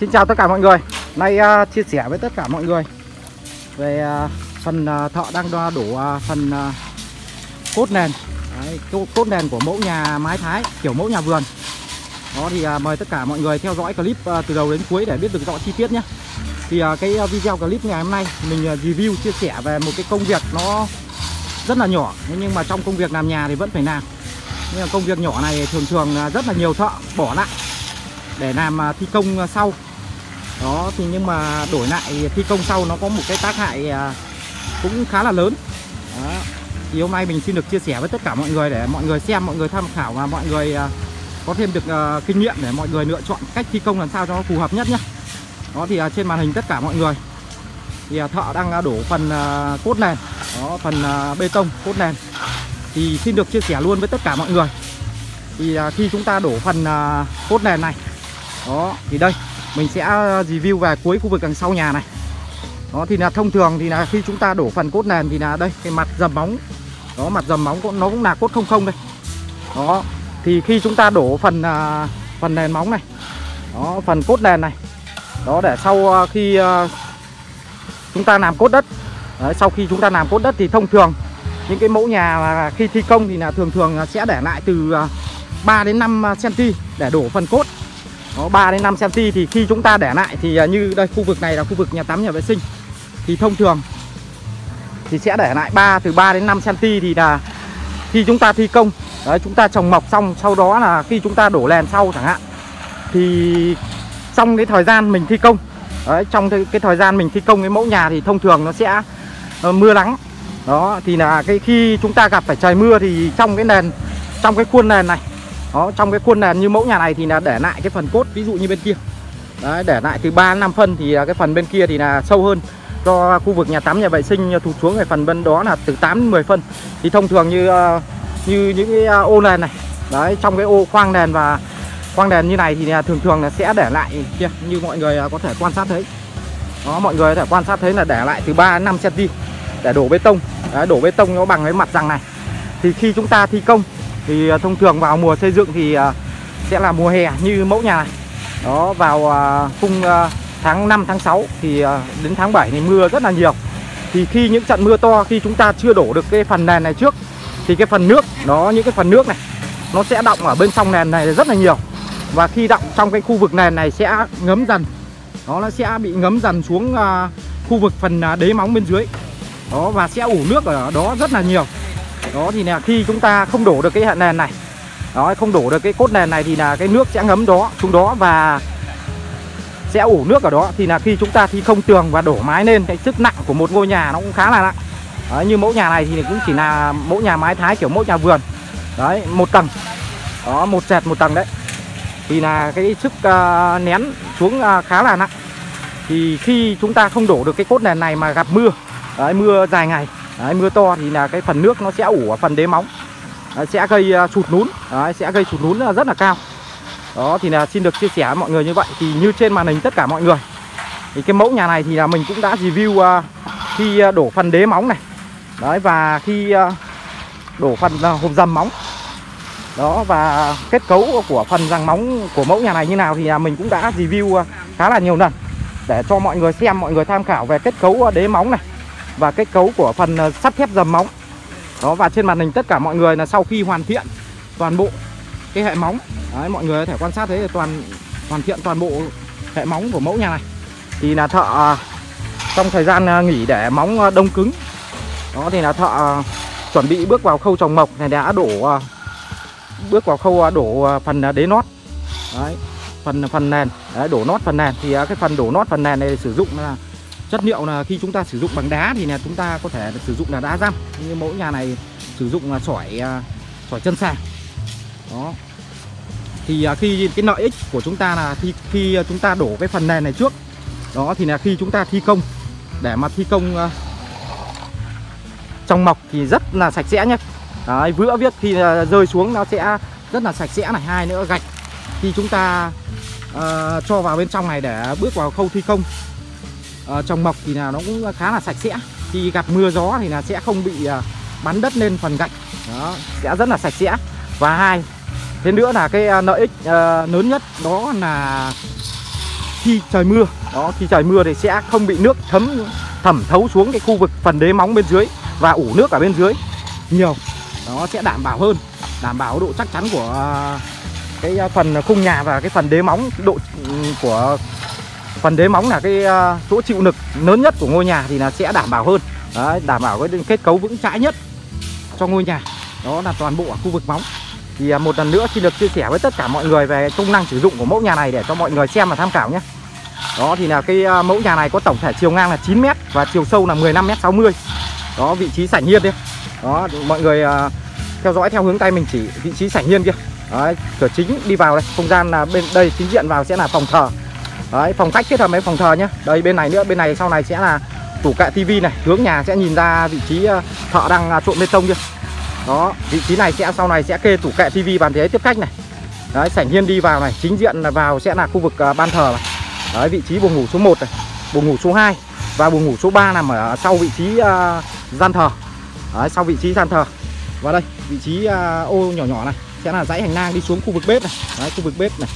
Xin chào tất cả mọi người. Nay uh, chia sẻ với tất cả mọi người Về uh, phần uh, thợ đang đổ uh, phần uh, cốt nền. Đấy, Cốt nền của mẫu nhà mái thái Kiểu mẫu nhà vườn. Đó thì uh, mời tất cả mọi người theo dõi clip uh, từ đầu đến cuối để biết được rõ chi tiết nhé. Thì uh, cái video clip ngày hôm nay Mình uh, review chia sẻ về một cái công việc nó rất là nhỏ. Nhưng mà trong công việc làm nhà thì vẫn phải làm. Nhưng mà công việc nhỏ này thường thường rất là nhiều thợ bỏ lại để làm thi công sau đó thì nhưng mà đổi lại thi công sau nó có một cái tác hại à, cũng khá là lớn. Đó. thì hôm nay mình xin được chia sẻ với tất cả mọi người để mọi người xem mọi người tham khảo và mọi người à, có thêm được uh, kinh nghiệm để mọi người lựa chọn cách thi công làm sao cho nó phù hợp nhất nhé đó thì uh, trên màn hình tất cả mọi người. Thì uh, thợ đang đổ phần uh, cốt nền. Đó phần uh, bê tông cốt nền. Thì xin được chia sẻ luôn với tất cả mọi người. Thì uh, khi chúng ta đổ phần uh, cốt nền này. Đó thì đây mình sẽ à, review về cuối khu vực đằng sau nhà này. Đó thì là thông thường thì là khi chúng ta đổ phần cốt nền thì là đây cái mặt dầm móng. Đó mặt dầm móng nó cũng là cốt không không đây. Đó thì khi chúng ta đổ phần uh, phần nền móng này đó phần cốt nền này đó để sau uh, khi uh, chúng ta làm cốt đất Đấy, sau khi chúng ta làm cốt đất thì thông thường những cái mẫu nhà mà khi thi công thì là thường thường sẽ để lại từ 3 đến 5 cm để đổ phần cốt đó, 3 đến 5 cm thì khi chúng ta để lại thì à, như đây khu vực này là khu vực nhà tắm nhà vệ sinh. Thì thông thường thì sẽ để lại 3 từ 3 đến 5 cm thì là khi chúng ta thi công. Đấy, chúng ta trồng mọc xong sau đó là khi chúng ta đổ lèn sau chẳng hạn. Thì trong cái thời gian mình thi công đấy, trong cái, cái thời gian mình thi công cái mẫu nhà thì thông thường nó sẽ uh, mưa nắng đó thì là cái khi chúng ta gặp phải trời mưa thì trong cái nền trong cái khuôn nền này đó trong cái khuôn nền như mẫu nhà này thì là để lại cái phần cốt ví dụ như bên kia. Đấy để lại từ 3 5 phân thì à, cái phần bên kia thì là sâu hơn. Cho khu vực nhà tắm nhà vệ sinh thụt xuống cái phần bên đó là từ 8 đến 10 phân. Thì thông thường như à, như những cái à, ô nền này. Đấy trong cái ô khoang nền và khoang nền như này thì là thường thường là sẽ để lại kia như mọi người có thể quan sát thấy. Đó mọi người có thể quan sát thấy là để lại từ 3 đến 5 cm để đổ bê tông. Đấy, đổ bê tông nó bằng cái mặt rằng này. Thì khi chúng ta thi công thì à, thông thường vào mùa xây dựng thì à, sẽ là mùa hè như mẫu nhà. Này đó, vào à, khung tháng 5 tháng 6 thì đến tháng 7 thì mưa rất là nhiều. Thì khi những trận mưa to, khi chúng ta chưa đổ được cái phần nền này trước, thì cái phần nước, đó, những cái phần nước này, nó sẽ động ở bên trong nền này rất là nhiều. Và khi động trong cái khu vực nền này sẽ ngấm dần. Đó, nó sẽ bị ngấm dần xuống khu vực phần đế móng bên dưới. Đó, và sẽ ủ nước ở đó rất là nhiều đó thì là khi chúng ta không đổ được cái nền này đó không đổ được cái cốt nền này thì là cái nước sẽ ngấm đó xuống đó và sẽ ủ nước ở đó. Thì là khi chúng ta thi không tường và đổ mái lên cái sức nặng của một ngôi nhà nó cũng khá là nặng. Đấy, như mẫu nhà này thì cũng chỉ là mẫu nhà mái thái kiểu mẫu nhà vườn. Đấy một tầng. Đó một sẹt một tầng đấy. Thì là cái sức uh, nén xuống uh, khá là nặng. Thì khi chúng ta không đổ được cái cốt nền này mà gặp mưa đấy, mưa dài ngày Đấy, mưa to thì là cái phần nước nó sẽ ủ ở phần đế móng. Đấy, sẽ gây à, sụt lún. Đấy, sẽ gây sụt lún rất là cao. Đó thì là xin được chia sẻ với mọi người như vậy. Thì như trên màn hình tất cả mọi người. Thì cái mẫu nhà này thì là mình cũng đã review à, khi à, đổ phần đế móng này. Đấy và khi đổ phần hộp dầm móng. Đó và kết cấu của phần răng móng của mẫu nhà này như nào thì là mình cũng đã review khá là nhiều lần. Để cho mọi người xem mọi người tham khảo về kết cấu đế móng này và kết cấu của phần ờ, sắt thép dầm móng. Đó và trên màn hình tất cả mọi người là sau khi hoàn thiện toàn bộ cái hệ móng. Đấy, mọi người có thể quan sát thấy là toàn hoàn thiện toàn bộ hệ móng của mẫu nhà này. Thì là thợ à, trong thời gian à, nghỉ để móng à, đông cứng đó thì là thợ chuẩn bị bước vào khâu trồng mộc này đã đổ bước vào khâu đổ phần đế nót. Đấy phần phần nền. Đấy, đổ nót phần nền. Thì cái phần đổ nót phần nền này sử dụng là chất liệu là khi chúng ta sử dụng bằng đá thì là chúng ta có thể sử dụng là đá răm. Như mẫu nhà này sử dụng là sỏi à, sỏi chân sàng. Đó. Thì à, khi cái lợi ích của chúng ta là khi khi chúng ta đổ cái phần nền này trước đó thì là khi chúng ta thi công. Để mà thi công à, trong mọc thì rất là sạch sẽ nhé Đấy, vữa viết khi rơi xuống nó sẽ rất là sạch sẽ này hai nữa gạch. Khi chúng ta uh, cho vào bên trong này để bước vào khâu thi công uh, trồng mộc thì là nó cũng khá là sạch sẽ. Khi gặp mưa gió thì là sẽ không bị uh, bắn đất lên phần gạch. Đó sẽ rất là sạch sẽ. Và hai thế nữa là cái ờ, lợi ích uh, lớn nhất đó là khi trời mưa. Đó khi trời mưa thì sẽ không bị nước thấm thẩm thấu xuống cái khu vực phần đế móng bên dưới và ủ nước ở bên dưới nhiều. Nó sẽ đảm bảo hơn đảm bảo độ chắc chắn của cái phần khung nhà và cái phần đế móng độ ừ, của phần đế móng là cái ờ, chỗ chịu lực lớn nhất của ngôi nhà thì là sẽ đảm bảo hơn. Đấy, đảm bảo cái kết cấu vững chãi nhất cho ngôi nhà. Đó là toàn bộ ở khu vực móng. Thì à, một lần nữa xin được chia sẻ với tất cả mọi người về công năng sử dụng của mẫu nhà này để cho mọi người xem và tham khảo nhé. Đó thì là cái ờ, mẫu nhà này có tổng thể chiều ngang là 9 m và chiều sâu là 15 m 60 đó vị trí sảnh hiên đấy đó mọi người ờ, theo dõi theo hướng tay mình chỉ vị trí sảnh hiên kia. Đấy, cửa chính đi vào đây. Không gian là bên đây chính diện vào sẽ là phòng thờ đấy phòng khách kết hợp với phòng thờ nhé đây bên này nữa bên này sau này sẽ là tủ kệ tivi này. Hướng nhà sẽ nhìn ra vị trí ờ, thợ đang à, trộn bê tông kia. Đó vị trí này sẽ sau này sẽ kê tủ kệ tivi bàn ghế tiếp khách này. Đấy sảnh hiên đi vào này chính diện là vào sẽ là khu vực ờ, ban thờ này. Đấy vị trí buồng ngủ số 1 này buồng ngủ số 2 và buồng ngủ số 3 nằm ở sau vị trí uh, gian thờ. Đấy, sau vị trí gian thờ. Và đây vị trí uh, ô nhỏ nhỏ này sẽ là dãy hành lang đi xuống khu vực bếp này. Đấy, khu vực bếp này.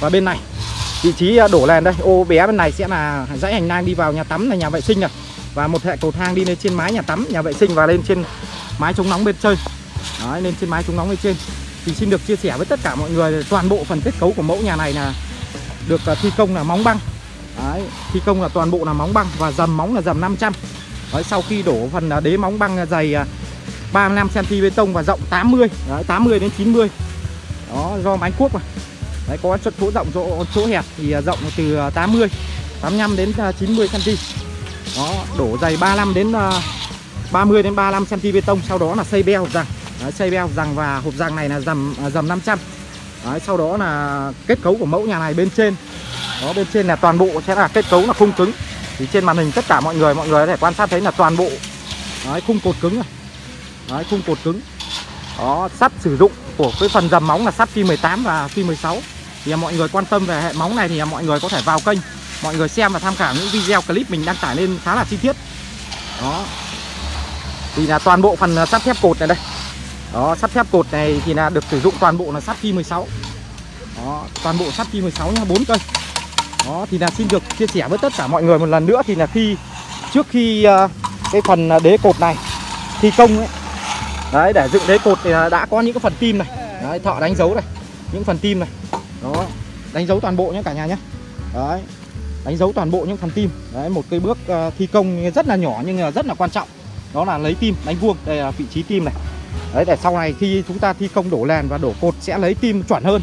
Và bên này vị trí à, đổ lèn đây. Ô bé bên này sẽ là dãy hành lang đi vào nhà tắm là nhà vệ sinh này và một hệ cầu thang đi lên trên mái nhà tắm nhà vệ sinh và lên trên mái chống nóng bên trên. Đấy, lên trên mái chống nóng bên trên. Thì xin được chia sẻ với tất cả mọi người toàn bộ phần kết cấu của mẫu nhà này là được à, thi công là móng băng. Đấy, thi công là toàn bộ là móng băng và dầm móng là dầm 500 Đấy, sau khi đổ phần à, đế móng băng dày 35 cm bê tông và rộng 80 Đấy, 80 đến 90 đó do máy cuốc mà. Đấy, có chỗ rộng chỗ chỗ hẹp thì à, rộng từ à, 80 85 đến à, 90 cm đó đổ dày 35 đến 30 đến 35 cm bê tông sau đó là xây beo hộp rằng Đấy, xây beo rằng và hộp rằng này là dầm dầm 500 Đấy, sau đó là kết cấu của mẫu nhà này bên trên. Đó bên trên là toàn bộ sẽ là kết cấu là khung cứng. Thì trên màn hình tất cả mọi người mọi người có thể quan sát thấy là toàn bộ đấy, khung cột cứng này. Đấy, khung cột cứng. Đó sắt sử dụng của cái phần dầm móng là sắt phi 18 và phi 16 thì mọi người quan tâm về hệ móng này thì mọi người có thể vào kênh. Mọi người xem và tham khảo những video clip mình đăng tải lên khá là chi tiết. Đó. Thì là toàn bộ phần à, sắt thép cột này đây. Đó sắt thép cột này thì là được sử dụng toàn bộ là sắt phi 16 đó toàn bộ sắt phi 16 nha bốn cây. Đó thì là xin được chia sẻ với tất cả mọi người một lần nữa thì là khi trước khi uh, cái phần à, đế cột này thi công ấy. Đấy để dựng đế cột thì đã có những cái phần tim này. Đấy thợ đánh dấu này những phần tim này đó, đánh dấu toàn bộ nhé cả nhà nhé đấy, đánh dấu toàn bộ những phần tim đấy, một cái bước ờ, thi công rất là nhỏ nhưng là rất là quan trọng. Đó là lấy tim đánh vuông, đây là vị trí tim này. Đấy, để sau này khi chúng ta thi công đổ làn và đổ cột sẽ lấy tim chuẩn hơn.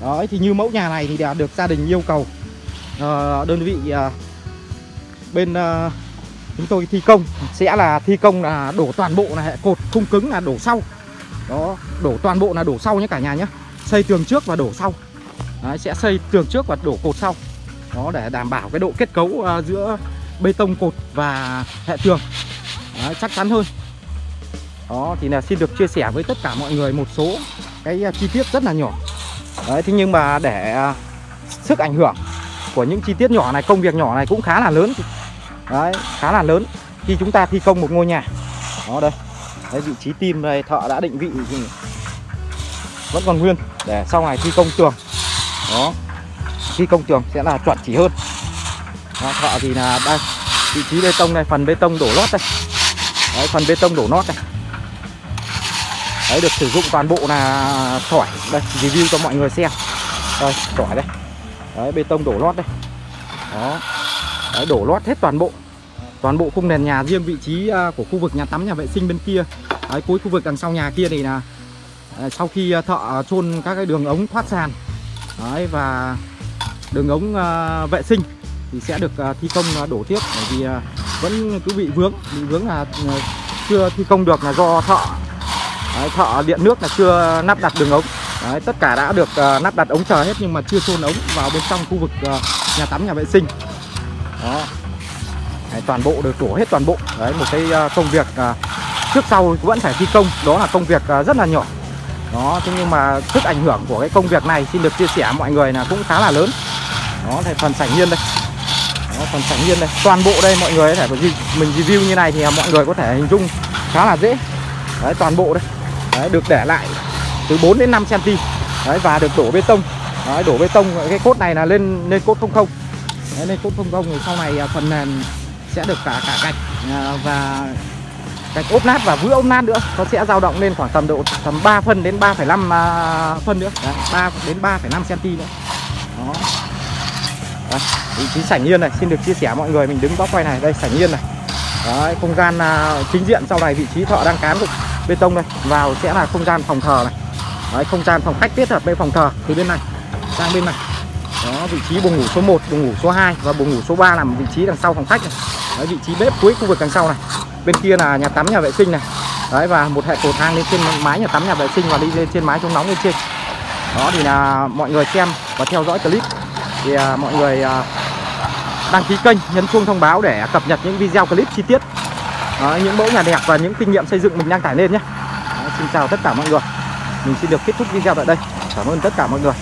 Đấy, thì như mẫu nhà này thì đã được gia đình yêu cầu. Ờ, đơn vị ờ, bên chúng tôi thi công sẽ là thi công là đổ toàn bộ là hệ cột khung cứng là đổ sau. Đó, đổ toàn bộ là đổ sau nhé cả nhà nhé xây tường trước và đổ sau. Đấy, sẽ xây tường trước và đổ cột sau. Đó để đảm bảo cái độ kết cấu uh, giữa bê tông cột và hệ tường. Đấy, chắc chắn hơn. Đó thì là xin được chia sẻ với tất cả mọi người một số cái à, chi tiết rất là nhỏ. Đấy, thế nhưng mà để uh, sức ảnh hưởng của những chi tiết nhỏ này công việc nhỏ này cũng khá là lớn. Đấy khá là lớn. Khi chúng ta thi công một ngôi nhà. Đó đây. Đấy vị trí tim đây thợ đã định vị vẫn còn nguyên. Để sau này thi công tường đó. Khi công trường sẽ là chuẩn chỉ hơn. Đó, thợ thì là đây vị trí bê tông này phần bê tông đổ lót đây. Đấy, phần bê tông đổ lót này đấy được sử dụng toàn bộ là sỏi đây review cho mọi người xem. Đây sỏi đây. Đấy bê tông đổ lót đây. Đó. Đấy, đổ lót hết toàn bộ. Toàn bộ khung nền nhà riêng vị trí à, của khu vực nhà tắm nhà vệ sinh bên kia. Đấy, cuối khu vực đằng sau nhà kia thì là à, sau khi à, thợ chôn các cái đường ống thoát sàn đấy, và đường ống ờ, vệ sinh thì sẽ được ờ, thi công ờ, đổ tiếp bởi vì vẫn cứ bị vướng. Bị vướng là chưa thi công được là do thợ. Đấy, thợ điện nước là chưa nắp đặt đường ống. Đấy, tất cả đã được uh, nắp đặt ống chờ hết nhưng mà chưa chôn ống vào bên trong khu vực uh, nhà tắm nhà vệ sinh. Đó. Đấy, toàn bộ được đổ hết toàn bộ. Đấy một cái uh, công việc uh, trước sau vẫn phải thi công. Đó là công việc uh, rất là nhỏ đó thế nhưng mà sức ảnh hưởng của cái công việc này xin được chia sẻ mọi người là cũng khá là lớn. Đó thì phần sảnh nhiên đây. Đó, phần sảnh nhiên đây. Toàn bộ đây mọi người có thể mình review như này thì mọi người có thể hình dung khá là dễ. Đấy toàn bộ đây. Đấy, được để lại từ 4 đến 5 cm. Đấy và được đổ bê tông. Đấy, đổ bê tông cái cốt này là lên lên cốt không không. Đấy, cốt cũng không thì sau này à, phần nền sẽ được cả cả gạch à, và gạch ốp nát và vữa ốp nát nữa nó sẽ dao động lên khoảng tầm độ tầm 3 phân đến 3,5 à, phân nữa. Đấy, 3 đến 3,5 cm nữa. Đó. Đấy, vị trí sảnh yên này xin được chia sẻ mọi người mình đứng góc quay này đây sảnh yên này. Đấy, không gian à, chính diện sau này vị trí thợ đang cán bê tông đây. Vào sẽ là không gian phòng thờ này. Đấy, không gian phòng khách kết hợp với phòng thờ từ bên này sang bên này. Đó vị trí buồng ngủ số 1, buồng ngủ số 2 và buồng ngủ số 3 nằm vị trí đằng sau phòng khách này. Đấy, vị trí bếp cuối khu vực đằng sau này bên kia là nhà tắm nhà vệ sinh này. Đấy và một hệ cầu thang lên trên mái nhà tắm nhà vệ sinh và đi lên trên mái chống nóng lên trên. Đó thì là mọi người xem và theo dõi clip. Thì à, mọi người à, đăng ký kênh nhấn chuông thông báo để cập nhật những video clip chi tiết. Đó, những mẫu nhà đẹp và những kinh nghiệm xây dựng mình đang tải lên nhé. Đó, xin chào tất cả mọi người. Mình xin được kết thúc video tại đây. Cảm ơn tất cả mọi người.